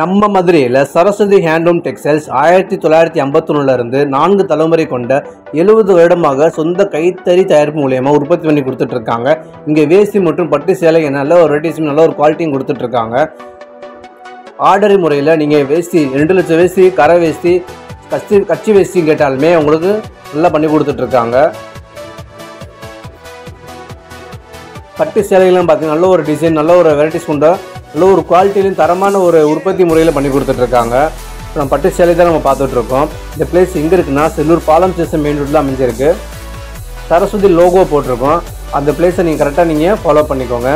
நம்ம மதுரையில் Saraswati handloom textiles ஆயிரத்தி தொள்ளாயிரத்தி ஐம்பத்தொன்னுல இருந்து நான்கு தலைமுறை கொண்ட எழுபது வருடமாக சொந்த கைத்தறி தயாரிப்பு மூலியமாக உற்பத்தி பண்ணி கொடுத்துட்டு இருக்காங்க இங்கே வேஷ்டி மற்றும் பட்டு சேலை நல்ல ஒரு வெரைட்டிஸும் நல்ல ஒரு குவாலிட்டியும் கொடுத்துட்டு இருக்காங்க ஆர்டர் முறையில் நீங்கள் வேஷ்டி ரெண்டு லட்சம் வேஷ்டி கரை வேஷ்டி கச்சி கச்சி வேஷ்டி கேட்டாலுமே உங்களுக்கு நல்லா பண்ணி கொடுத்துட்ருக்காங்க. பட்டு சேலைகளும் பார்த்தீங்கன்னா நல்ல ஒரு டிசைன் நல்ல ஒரு வெரைட்டிஸ் கொண்ட நல்ல ஒரு குவாலிட்டிலையும் தரமான ஒரு உற்பத்தி முறையில் பண்ணி கொடுத்துட்ருக்காங்க நம்ம பட்டு சேலை தான் நம்ம பார்த்துட்ருக்கோம் இந்த பிளேஸ் எங்கே இருக்குன்னா செல்லூர் பாலம் ஸ்டேஷன் மெயின் ரோட்டில் அமைஞ்சிருக்கு. சரஸ்வதி லோகோ போட்டிருக்கோம். அந்த பிளேஸை நீங்கள் கரெக்டாக நீங்கள் ஃபாலோ பண்ணிக்கோங்க.